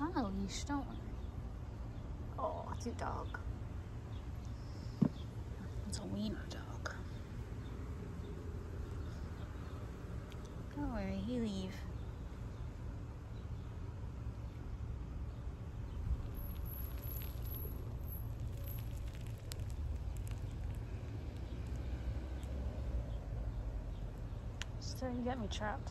It's on a leash, don't worry. Oh, it's a dog. It's a wiener dog. Don't worry, he leave. Still, you got me trapped.